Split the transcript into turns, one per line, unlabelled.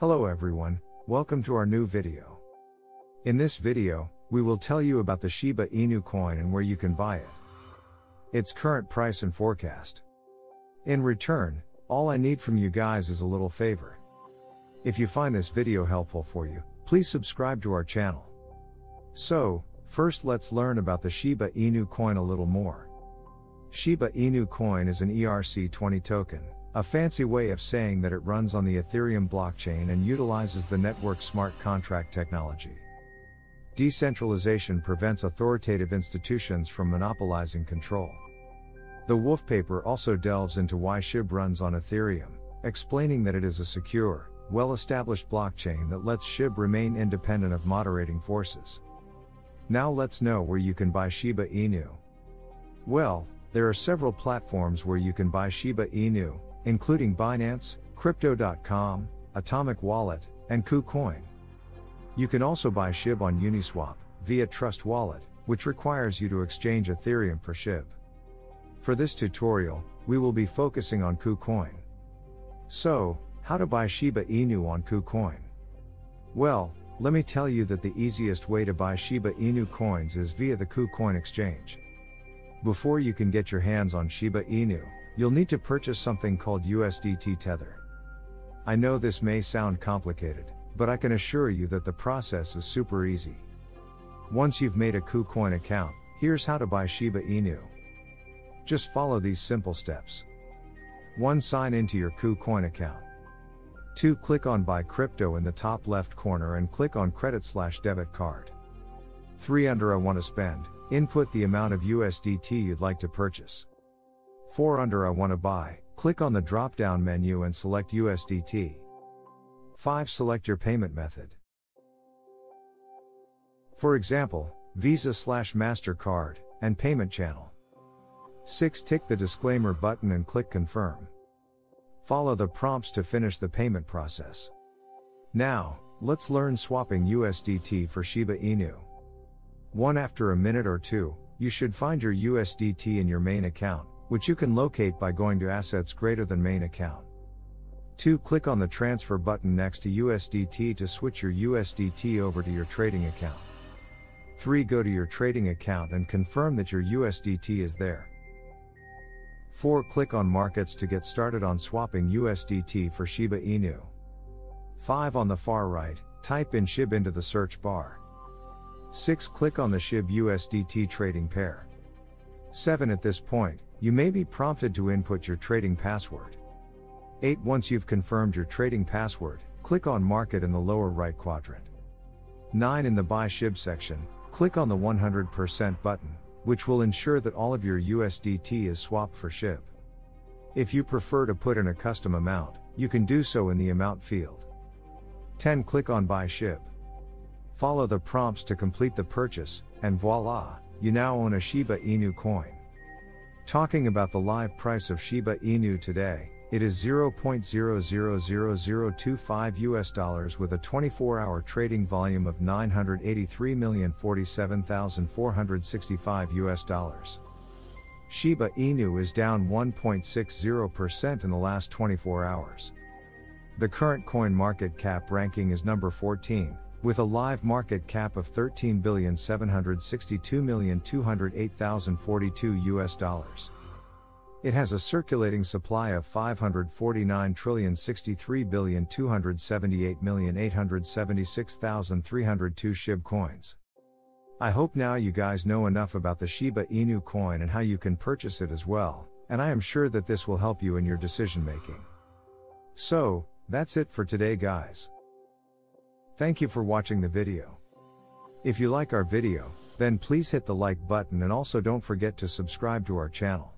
Hello everyone, welcome to our new video. In this video, we will tell you about the Shiba Inu coin and where you can buy it. Its current price and forecast. In return, all I need from you guys is a little favor. If you find this video helpful for you, please subscribe to our channel. So, first let's learn about the Shiba Inu coin a little more. Shiba Inu coin is an ERC20 token, a fancy way of saying that it runs on the Ethereum blockchain and utilizes the network smart contract technology. Decentralization prevents authoritative institutions from monopolizing control. The WoofPaper also delves into why SHIB runs on Ethereum, explaining that it is a secure, well established blockchain that lets SHIB remain independent of moderating forces. Now let's know where you can buy Shiba Inu. Well, there are several platforms where you can buy Shiba Inu, including Binance, Crypto.com, Atomic Wallet, and KuCoin. You can also buy SHIB on Uniswap, via Trust Wallet, which requires you to exchange Ethereum for SHIB. For this tutorial, we will be focusing on KuCoin. So, how to buy Shiba Inu on KuCoin? Well, let me tell you that the easiest way to buy Shiba Inu coins is via the KuCoin exchange. Before you can get your hands on Shiba Inu, you'll need to purchase something called USDT Tether. I know this may sound complicated, but I can assure you that the process is super easy. Once you've made a KuCoin account, here's how to buy Shiba Inu. Just follow these simple steps. 1. Sign into your KuCoin account. 2. Click on Buy Crypto in the top left corner and click on Credit slash Debit Card. 3. Under I want to spend, input the amount of USDT you'd like to purchase. 4 under I want to buy, click on the drop down menu and select USDT. 5 select your payment method. For example, Visa slash MasterCard, and payment channel. 6 tick the disclaimer button and click confirm. Follow the prompts to finish the payment process. Now, let's learn swapping USDT for Shiba Inu. 1 after a minute or two, you should find your USDT in your main account, which you can locate by going to Assets Greater Than Main Account. 2. Click on the Transfer button next to USDT to switch your USDT over to your trading account. 3. Go to your trading account and confirm that your USDT is there. 4. Click on Markets to get started on swapping USDT for Shiba Inu. 5. On the far right, type in SHIB into the search bar. 6. Click on the SHIB USDT trading pair. 7. At this point, you may be prompted to input your trading password. 8. Once you've confirmed your trading password, click on Market in the lower right quadrant. 9. In the Buy SHIB section, click on the 100% button, which will ensure that all of your USDT is swapped for SHIB. If you prefer to put in a custom amount, you can do so in the amount field. 10. Click on Buy SHIB. Follow the prompts to complete the purchase, and voila, you now own a Shiba Inu coin. Talking about the live price of Shiba Inu today, it is 0.000025 US dollars with a 24-hour trading volume of 983,047,465 US dollars. Shiba Inu is down 1.60% in the last 24 hours. The current coin market cap ranking is number 14, with a live market cap of 13,762,208,042 US dollars. It has a circulating supply of 549,278,876,302 SHIB coins. I hope now you guys know enough about the Shiba Inu coin and how you can purchase it as well, and I am sure that this will help you in your decision making. So, that's it for today guys. Thank you for watching the video. If you like our video, then please hit the like button and also don't forget to subscribe to our channel.